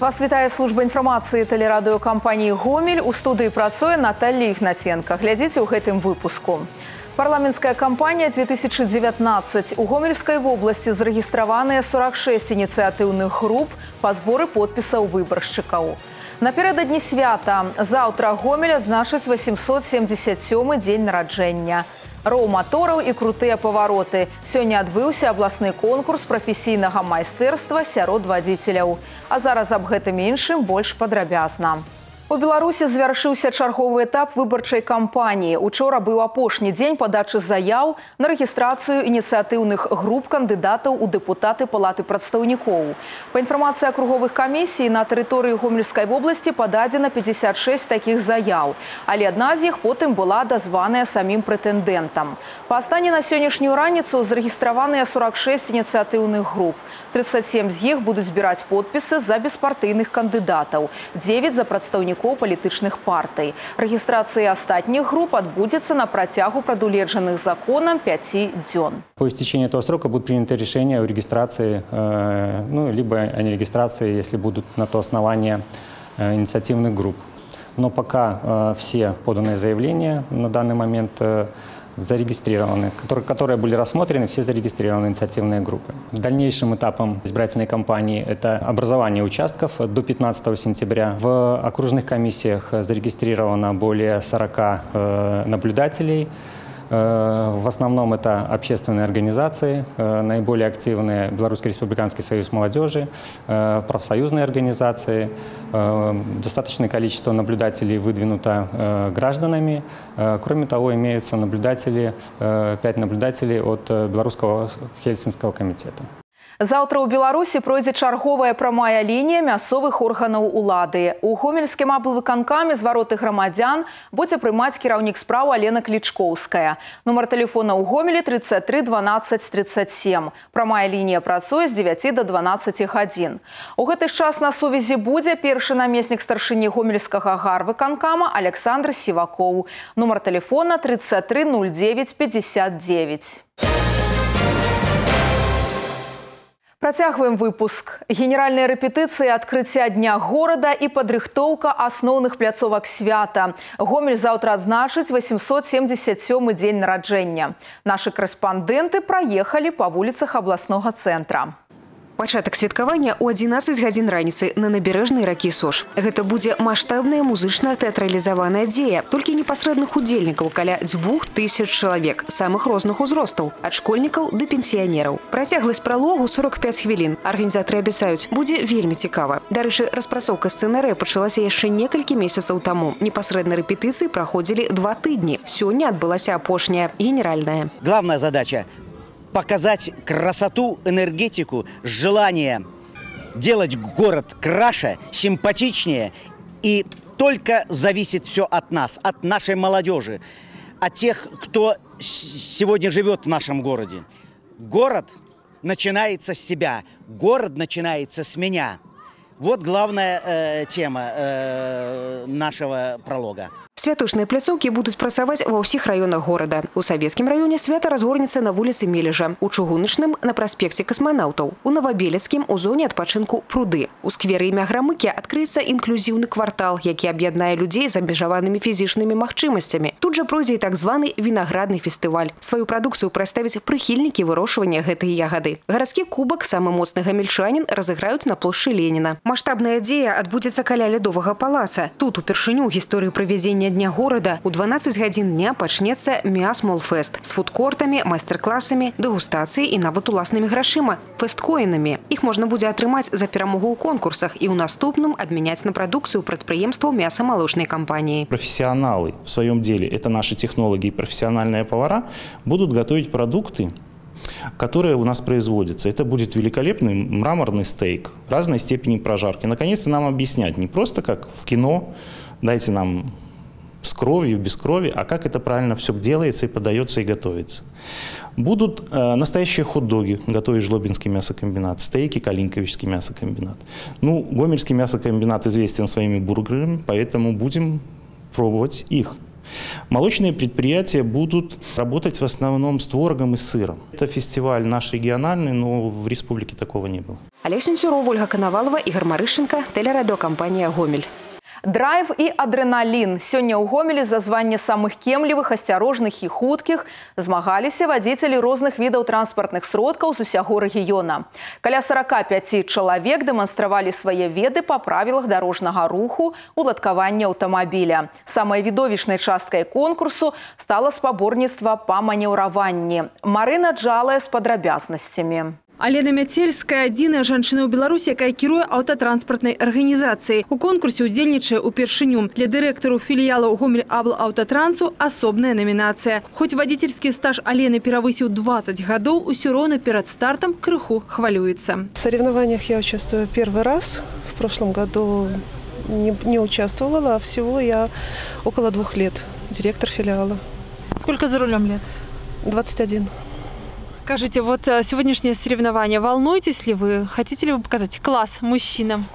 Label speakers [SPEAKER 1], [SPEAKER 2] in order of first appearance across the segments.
[SPEAKER 1] Вас вітае служба інфармацыі тэлерадыёкампаніі Гомель у студыі працуе Наталья Ігнаценка. Глядзіце ў гэтым выпуску. Парламенская кампанія 2019 у гомельскай вобласці зарэгістраваныя 46 ініцыятыўных груп па зборы подпісаў выбаршчыкаў. Напердадні свята заўтра гомель адзначыць 877 дзень нараджэння. Роў матораў і крутыя павароты. Сёння адбыўся абласны конкурс прафесійнага майстэрства сярод вадзіцеляў. А зараз аб гэтым іншым больш падрабязна. У беларусі завяршыўся чарговы этап выбарчай кампаніі учора быў апошні дзень падачы заяў на рэгістрацыю ініцыятыўных груп кандыдатаў у дэпутаты палаты прадстаўнікоў па інфармацыі акруговых камісій на тэрыторыі гомельскай вобласці пададзена 56 такіх заяў але адна з іх потым была дазваная самім прэтэндэнтам па стане на сённяшнюю раніцу зарэгістраваныя 46 ініцыятыўных груп 37 з іх будуць збіраць подпісы за беспартыйных кандыдатаў 9 за прадстаўнікоў кіраўнікоў палітычных партый. Рэгістрацыя астатніх груп адбудзецца на працягу прадугледжаных законам 5 дзён.
[SPEAKER 2] По истечении этого срока будет принято решение о регистрации, э, ну, либо о нерегистрации, если будут на то основания э, инициативных групп. Но пока э, все поданные заявления на данный момент зарегистрированы, которые, которые были рассмотрены, все зарегистрированы инициативные группы. Дальнейшим этапом избирательной кампании это образование участков до 15 сентября. В окружных комиссиях зарегистрировано более 40 э, наблюдателей. Э, в основном это общественные организации, э, наиболее активные Белорусский республиканский союз молодежи, э, профсоюзные организации. Достаточное количество наблюдателей выдвинуто гражданами. Кроме того, имеются наблюдатели, пять наблюдателей от Белорусского Хельсинского комитета.
[SPEAKER 1] Заўтра ў Беларусі пройдзе чарговая прамая лінія мясцовых органаў улады. У гомельскім аблвыканкаме звароты грамадзян будзе прымаць кіраўнік спраў Алена Клічкоўская. Нумар тэлефона ў гомелі 33 12 37. Прамая лінія працуе з 9 до 12 гадзін. У гэты час на сувязі будзе першы намеснік старшыні гомельскага гарвыканкама Александр Сівакоў. Нумар тэлефона 33 09 59. Працягваем выпуск. Генеральныя рэпетыцыі адкрыцця дня горада і падрыхтоўка асноўных пляцовак свята. Гомель заўтра адзначыць 877 дзень нараджэння. Нашы корэспандэнты праехалі па вуліцах абласнога цэнтра.
[SPEAKER 3] Пачатак святкавання ў 11 гадзін раніцы на набярэжнай ракі Сош. Гэта будзе маштабная музычная тэатралізаваная дзея, толькі непасрэдных удзельнікаў каля дзвюх тысяч чалавек самых розных узростаў, ад школьнікаў да пенсіянераў. Працягласць пралогу 45 хвілін. Арганізатары абяцаюць, будзе вельмі цікава. Дарэчы, распрацоўка сцэнарыя пачалася яшчэ некалькі месяцаў таму. Непасрэдна рэпетыцыі праходзілі два тыдні. Сёння адбылася апошняя генеральная.
[SPEAKER 4] Главная задача показать красоту, энергетику, желание делать город краше, симпатичнее. И только зависит все от нас, от нашей молодежи, от тех, кто сегодня живет в нашем городе. Город начинается с себя, город начинается с меня. Вот главная э, тема э, нашего пролога.
[SPEAKER 3] Святочныя пляцоўкі будуць працаваць ва ўсіх раёнах горада. У савецкім раёне свята разгорнецца на вуліцы Мележа, у чыгуначным на праспекце касманаўтаў, у Навабелецкім у зоне адпачынку пруды. У скверы імя грамыкі адкрыецца інклюзіўны квартал, які аб'яднае людзей з абмежаванымі фізічнымі магчымасцямі. Тут жа пройдзе і так званы вінаградны фестываль. Сваю прадукцыю прадставяць прыхільнікі вырошчвання гэтай ягады. Гарадскі кубак самы моцны гамельчанін разыграюць на плошчы Леніна. Маштабная дзея адбудзецца каля лядовага палаца. Тут упершыню гісторыі правядзення дня горада у 12 гадзін дня пачнецца мясмолфест з фудкортамі, майстар-класамі, дэгустацыі і нават уласнымі грашыма, фэсткоінамі. Іх можна будзе атрымаць за перамогу ў конкурсах і ў наступным абмяняць на прадукцыю прадпрыемстваў мясамалочнай кампаніі.
[SPEAKER 5] Профессионалы в своем деле, это наши технологи и профессиональные повара, будут готовить продукты, которые у нас производятся. Это будет великолепный мраморный стейк разной степени прожарки. Наконец-то нам объяснять не просто как в кино, дайте нам с кровью, без крови, а как это правильно все делается и подается и готовится. Будут э, настоящие хот-доги, готовить Жлобинский мясокомбинат, стейки, Калинковичский мясокомбинат. Ну, Гомельский мясокомбинат известен своими бургерами, поэтому будем пробовать их. Молочные предприятия будут работать в основном с творогом и сыром. Это фестиваль наш региональный, но в республике такого не было.
[SPEAKER 3] Олег Сенцюров, Ольга Коновалова, Игорь Марышенко, телерадиокомпания «Гомель».
[SPEAKER 1] Драйв і адреналін. Сёння ў гомелі за званне самых кемлівых, асцярожных і хуткіх змагаліся вадзіцелі розных відаў транспартных сродкаў з усяго рэгіёна. Каля 45 чалавек дэманстравалі свае веды па правілах дарожнага руху, уладкавання аўтамабіля. Самай відовішнай часткай конкурсу стала спаборніцтва па манеўраванні. Марына Джалая з падрабязнасцямі.
[SPEAKER 6] Алена Мяцельская – адзіная жанчына ў Беларусі, якая кіруе аўтатранспартнай арганізацыяй. У конкурсе ўдзельнічае ўпершыню. Для дырэктару філіялаў Гомель Абл Аўтатрансу асобная номінацыя. Хоць вадзіцельскі стаж Алены перавысіў 20 гадоў, усё роўна перад стартам крыху хвалюецца.
[SPEAKER 7] В соревнованиях я участвую первый раз. В прошлом году не, не участвовала, а всего я около двух лет директор филиала.
[SPEAKER 6] Сколько за рулем лет?
[SPEAKER 7] 21.
[SPEAKER 6] Скажите, вот э, сегодняшнее соревнование, волнуетесь ли вы? Хотите ли вы показать класс мужчинам?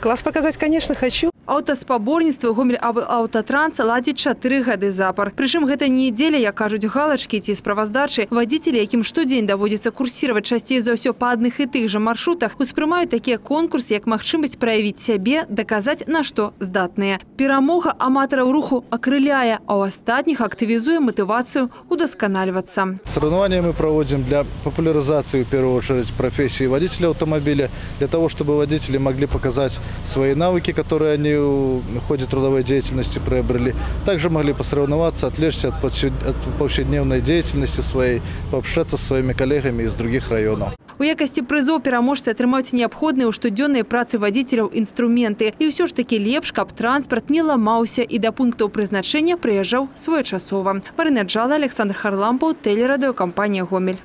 [SPEAKER 7] Класс показать, конечно, хочу.
[SPEAKER 6] Аўтаспаборніцтва гомель аб аўтатранс ладзіць чатыры гады запар. Прычым гэта недзеля, як кажуць галачкі ці справаздачы, вадзіцелі, якім штодзень даводзіцца курсіраваць часцей за ўсё па адных і тых жа маршрутах, успрымаюць такія конкурсы як магчымасць праявіць сябе, даказаць на што здатныя. Перамога аматараў руху акрыляе, а ў астатніх актывізуе матывацыю удасканальвацца.
[SPEAKER 8] Соревнования мы проводим для популяризации, в первую очередь, профессии водителя автомобиля, для того, чтобы водители могли показать свои навыки, которые они в ходе трудовой деятельности приобрели. Также могли посоревноваться, отвлечься от от повседневной деятельности своей, пообщаться со своими коллегами из других районов.
[SPEAKER 6] У якасці прызоў пераможцы атрымаюць неабходныя ў штодзённай працы вадзіцеляў інструменты. І ўсё ж такі лепш, каб транспарт не ламаўся і да пунктаў прызначэння прыязджаў своечасова. Марына Джала, Александр Харлампаў, тэлерадыёкампанія «Гомель».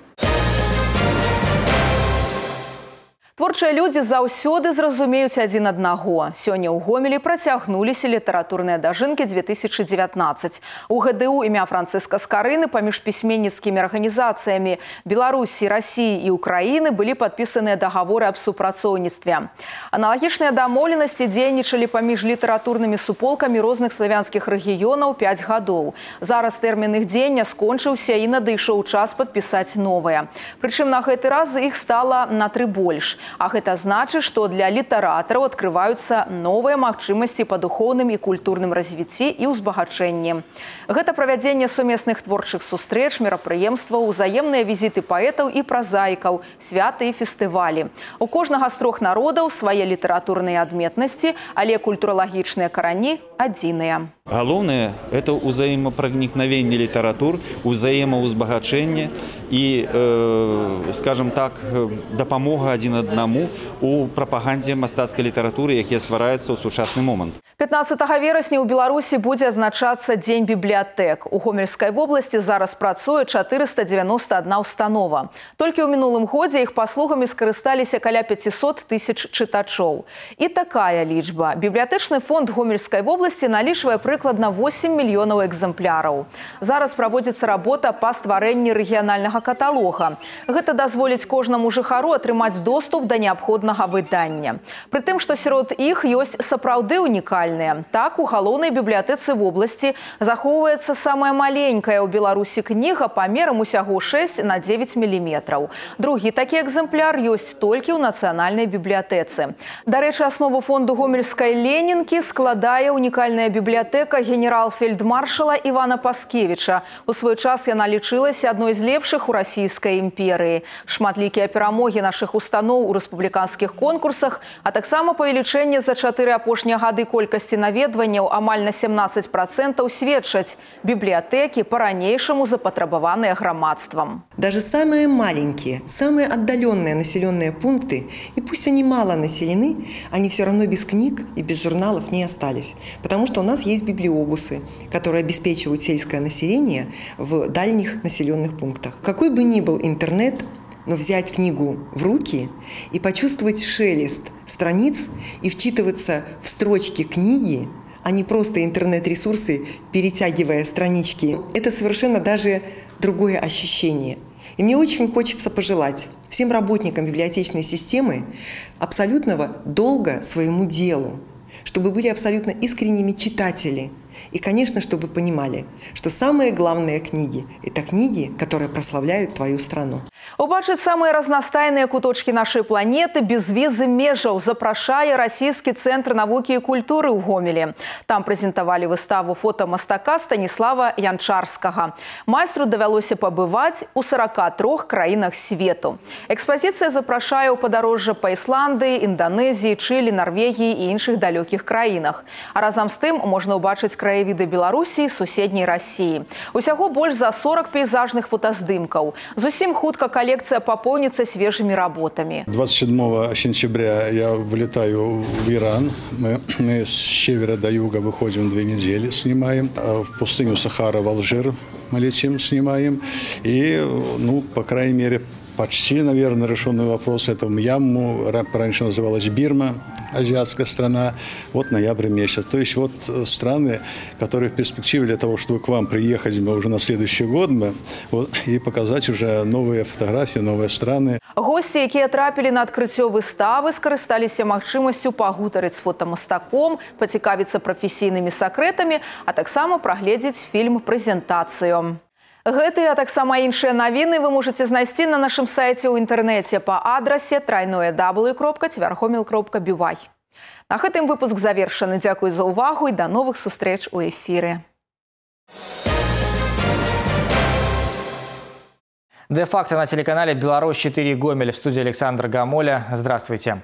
[SPEAKER 1] Творчыя людзі заўсёды зразумеюць адзін аднаго. Сёння ў гомелі працягнуліся літаратурныя дажынкі 2019. У ГДУ імя Францыска Скарыны паміж пісьменніцкімі арганізацыямі Беларусі, рассіі і Украіны былі падпісаныя дагаворы аб супрацоўніцтве. Аналагічныя дамоўленасці дзейнічалі паміж літаратурнымі суполкамі розных славянскіх рэгіёнаў 5 гадоў. Зараз тэрмін іх дзення скончыўся і надышоў час падпісаць новыя. Прычым на гэты раз іх стала на тры больш. А гэта значыць, што для літаратараў адкрываюцца новыя магчымасці па духоўным і культурным развіцці і ўзбагачэнні. Гэта правядзенне сумесных творчых сустрэч, мерапрыемстваў, узаемныя візіты паэтаў і празаікаў, святы і фестывалі. У кожнага з трох народаў свае літаратурныя адметнасці, але культуралагічныя карані адзіныя.
[SPEAKER 9] Галоўнае это ўзаемапранікнавенне літаратур, узаемаўзбагачэнне і э, скажем так дапамога адзін аднаму у прапагандзе мастацкай літаратуры, якія ствараюцца ў сучасны момант.
[SPEAKER 1] 15 верасня ў Беларусі будзе азначацца дзень бібліятэк. У гомельскай вобласці зараз працуе 491 установа. Толькі ў мінулым годзе іх паслугамі скарысталіся каля 500 тысяч чытачоў. І такая лічба. Бібліятэчны фонд гомельскай вобласці налічвае прыкладна 8 мільёнаў экземпляраў. Зараз праводзіцца работа па стварэнні рэгіянальнага каталога. Гэта дазволіць кожнаму жыхару атрымаць доступ да неабходнага выдання. Прытым, што сярод іх ёсць сапраўды унікальныя унікальныя. Так у галоўнай бібліятэцы вобласці захоўваецца самая маленькая ў Беларусі кніга памерам усяго 6 на 9 міліметраў. Другі такі экземпляр ёсць толькі ў нацыянальнай бібліятэцы. Дарэчы, аснову фонду гомельскай ленінкі складае унікальная бібліятэка генерал-фельдмаршала Івана Паскевіча. У свой час яна лічылася адной з лепшых у расійскай імперыі. Шматлікія перамогі нашых устаноў у рэспубліканскіх конкурсах, а таксама павелічэнне за чатыры апошнія гады колькасці колькасці наведванняў амаль на 17 процентаў сведчаць бібліятэкі по-ранейшаму запатрабаваныя грамадствам.
[SPEAKER 10] Даже самые маленькие, самые отдаленные населенные пункты, и пусть они мало населены, они все равно без книг и без журналов не остались. Потому что у нас есть библиобусы, которые обеспечивают сельское население в дальних населенных пунктах. Какой бы ни был интернет, но взять книгу в руки и почувствовать шелест страниц и вчитываться в строчки книги, а не просто интернет-ресурсы, перетягивая странички, это совершенно даже другое ощущение. И мне очень хочется пожелать всем работникам библиотечной системы абсолютного долга своему делу, чтобы были абсолютно искренними читатели, И, конечно, чтобы понимали, что самые главные книги – это книги, которые прославляют твою страну.
[SPEAKER 1] Убачыць самыя разнастайныя куточкі нашай планеты без візы межаў запрашае расійскі цэнтр навукі і культуры ў гомелі. Там прэзентавалі выставу фотамастака Станіслава Янчарскага. Майстру давялося пабываць у 43 краінах свету. Экспазіцыя запрашае ў падарожжа па Ісландыі, Інданезіі, Чылі, Нарвегіі і іншых далёкіх краінах. А разам з тым можна ўбачыць краявіды Беларусі і суседняй рассіі. Усяго больш за 40 пейзажных фотаздымкаў. Зусім хутка коллекция пополнится свежими работами.
[SPEAKER 11] 27 сентября я вылетаю в Иран. Мы, мы с севера до юга выходим две недели, снимаем. А в пустыню Сахара, в Алжир мы летим, снимаем. И, ну, по крайней мере, почти, наверное, решенный вопрос. Это Мьянму, раньше называлась Бирма, азиатская страна, вот ноябрь месяц. То есть вот э, страны, которые в перспективе для того, чтобы к вам приехать мы уже на следующий год мы, вот, и показать уже новые фотографии, новые страны.
[SPEAKER 1] Гости, якія трапілі на адкрыццё выставы, скарысталіся магчымасцю пагутарыць з фотамастаком, пацікавіцца прафесійнымі сакрэтамі, а таксама прагледзець фільм прэзентацыю. Гэтыя, таксама іншыя навіны вы можете знайсці на нашым сайце ў інтэрнэце па адрасе трайное w кропка цвярхомел кропка бівай. На гэтым выпуск завершаны. Дзякуй за ўвагу і да новых сустрэч у эфіры.
[SPEAKER 12] Де-факто на телеканале «Беларусь-4 Гомель» в студии Александра Гамоля. Здравствуйте.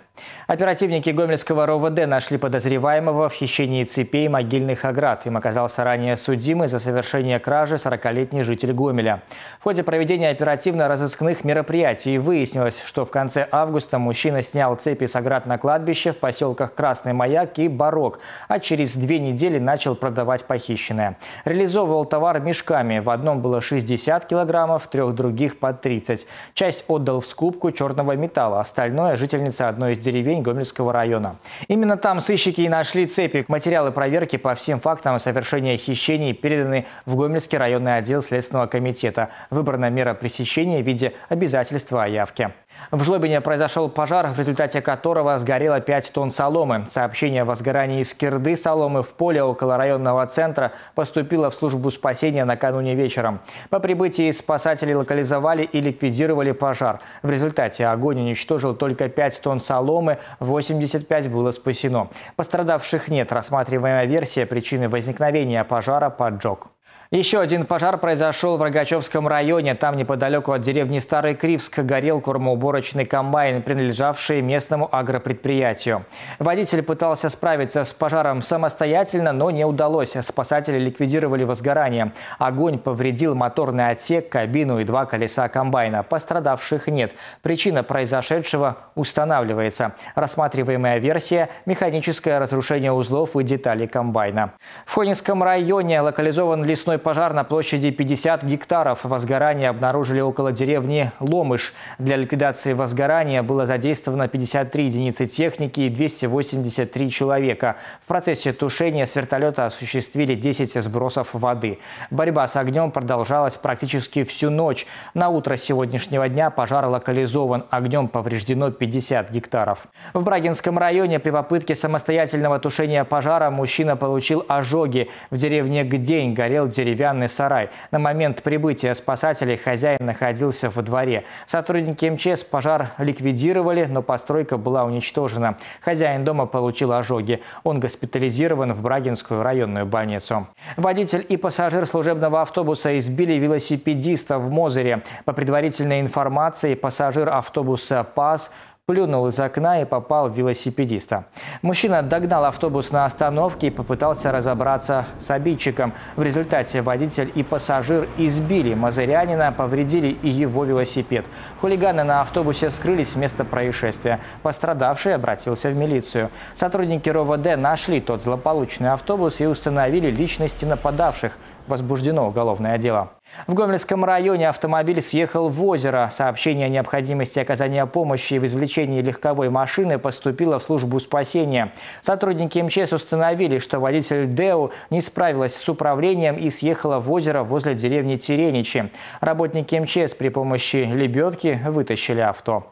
[SPEAKER 12] Оперативники Гомельского РОВД нашли подозреваемого в хищении цепей могильных оград. Им оказался ранее судимый за совершение кражи 40-летний житель Гомеля. В ходе проведения оперативно-розыскных мероприятий выяснилось, что в конце августа мужчина снял цепи с оград на кладбище в поселках Красный Маяк и Барок, а через две недели начал продавать похищенное. Реализовывал товар мешками. В одном было 60 килограммов, в трех других других по 30. Часть отдал в скупку черного металла, остальное – жительница одной из деревень Гомельского района. Именно там сыщики и нашли цепи. Материалы проверки по всем фактам совершения хищений переданы в Гомельский районный отдел Следственного комитета. Выбрана мера пресечения в виде обязательства о явке. В Жлобине произошел пожар, в результате которого сгорело 5 тонн соломы. Сообщение о возгорании скирды соломы в поле около районного центра поступило в службу спасения накануне вечером. По прибытии спасатели локализовали и ликвидировали пожар. В результате огонь уничтожил только 5 тонн соломы, 85 было спасено. Пострадавших нет. Рассматриваемая версия причины возникновения пожара – поджог. Еще один пожар произошел в Рогачевском районе. Там неподалеку от деревни Старый Кривск горел кормоуборочный комбайн, принадлежавший местному агропредприятию. Водитель пытался справиться с пожаром самостоятельно, но не удалось. Спасатели ликвидировали возгорание. Огонь повредил моторный отсек, кабину и два колеса комбайна. Пострадавших нет. Причина произошедшего устанавливается. Рассматриваемая версия – механическое разрушение узлов и деталей комбайна. В Хонинском районе локализован лесной пожар на площади 50 гектаров. Возгорание обнаружили около деревни Ломыш. Для ликвидации возгорания было задействовано 53 единицы техники и 283 человека. В процессе тушения с вертолета осуществили 10 сбросов воды. Борьба с огнем продолжалась практически всю ночь. На утро сегодняшнего дня пожар локализован. Огнем повреждено 50 гектаров. В Брагинском районе при попытке самостоятельного тушения пожара мужчина получил ожоги. В деревне Гдень горел деревянный деревянный сарай. На момент прибытия спасателей хозяин находился во дворе. Сотрудники МЧС пожар ликвидировали, но постройка была уничтожена. Хозяин дома получил ожоги. Он госпитализирован в Брагинскую районную больницу. Водитель и пассажир служебного автобуса избили велосипедиста в Мозыре. По предварительной информации, пассажир автобуса «ПАС» плюнул из окна и попал в велосипедиста. Мужчина догнал автобус на остановке и попытался разобраться с обидчиком. В результате водитель и пассажир избили мазырянина, повредили и его велосипед. Хулиганы на автобусе скрылись с места происшествия. Пострадавший обратился в милицию. Сотрудники РОВД нашли тот злополучный автобус и установили личности нападавших. Возбуждено уголовное дело. В Гомельском районе автомобиль съехал в озеро. Сообщение о необходимости оказания помощи в извлечении легковой машины поступило в службу спасения. Сотрудники МЧС установили, что водитель ДЭУ не справилась с управлением и съехала в озеро возле деревни Тереничи. Работники МЧС при помощи лебедки вытащили авто.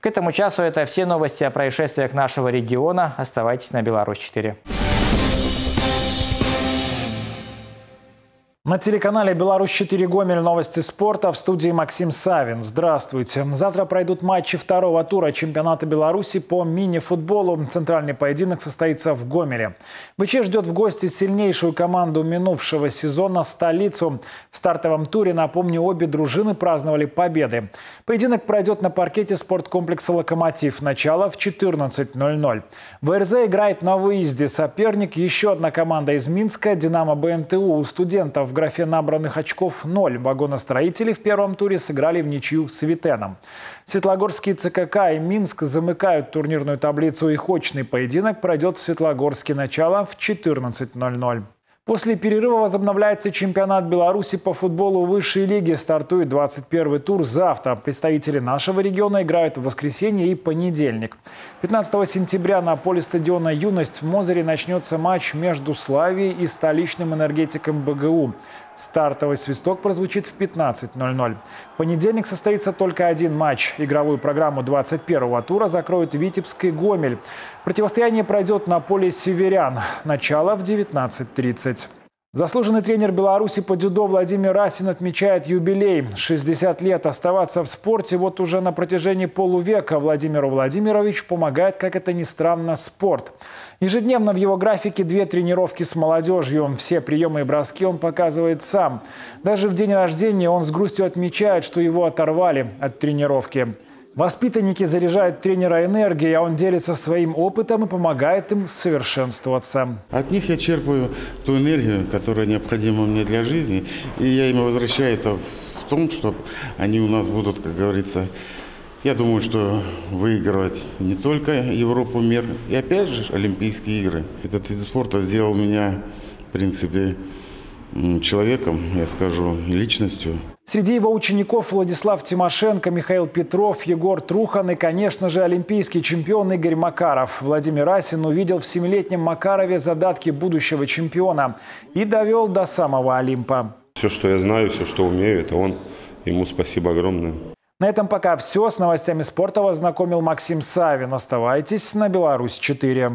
[SPEAKER 12] К этому часу это все новости о происшествиях нашего региона. Оставайтесь на Беларусь 4.
[SPEAKER 13] На телеканале «Беларусь-4 Гомель» новости спорта в студии Максим Савин. Здравствуйте. Завтра пройдут матчи второго тура чемпионата Беларуси по мини-футболу. Центральный поединок состоится в Гомеле. ВЧ ждет в гости сильнейшую команду минувшего сезона «Столицу». В стартовом туре, напомню, обе дружины праздновали победы. Поединок пройдет на паркете спорткомплекса «Локомотив». Начало в 14.00. ВРЗ играет на выезде. Соперник – еще одна команда из Минска «Динамо БНТУ». У студентов в графе набранных очков 0. Вагоностроители в первом туре сыграли в ничью с Витеном. Светлогорские ЦКК и Минск замыкают турнирную таблицу. Их очный поединок пройдет в Светлогорске начало в 14.00. После перерыва возобновляется чемпионат Беларуси по футболу высшей лиги. Стартует 21 тур завтра. Представители нашего региона играют в воскресенье и понедельник. 15 сентября на поле стадиона «Юность» в Мозыре начнется матч между «Славией» и столичным энергетиком БГУ. Стартовый свисток прозвучит в 15.00. В понедельник состоится только один матч. Игровую программу 21-го тура закроют Витебск и Гомель. Противостояние пройдет на поле «Северян». Начало в 19.30. Заслуженный тренер Беларуси по дзюдо Владимир Расин отмечает юбилей. 60 лет оставаться в спорте вот уже на протяжении полувека Владимиру Владимирович помогает, как это ни странно, спорт. Ежедневно в его графике две тренировки с молодежью. Все приемы и броски он показывает сам. Даже в день рождения он с грустью отмечает, что его оторвали от тренировки. Воспитанники заряжают тренера энергией, а он делится своим опытом и помогает им совершенствоваться.
[SPEAKER 14] От них я черпаю ту энергию, которая необходима мне для жизни, и я им возвращаю это в том, что они у нас будут, как говорится, я думаю, что выигрывать не только Европу, мир, и опять же Олимпийские игры. Этот вид спорта сделал меня, в принципе, человеком, я скажу, личностью.
[SPEAKER 13] Среди его учеников Владислав Тимошенко, Михаил Петров, Егор Трухан и, конечно же, олимпийский чемпион Игорь Макаров. Владимир Асин увидел в семилетнем Макарове задатки будущего чемпиона и довел до самого Олимпа.
[SPEAKER 15] Все, что я знаю, все, что умею, это он. Ему спасибо огромное.
[SPEAKER 13] На этом пока все. С новостями спорта вас знакомил Максим Савин. Оставайтесь на Беларусь 4.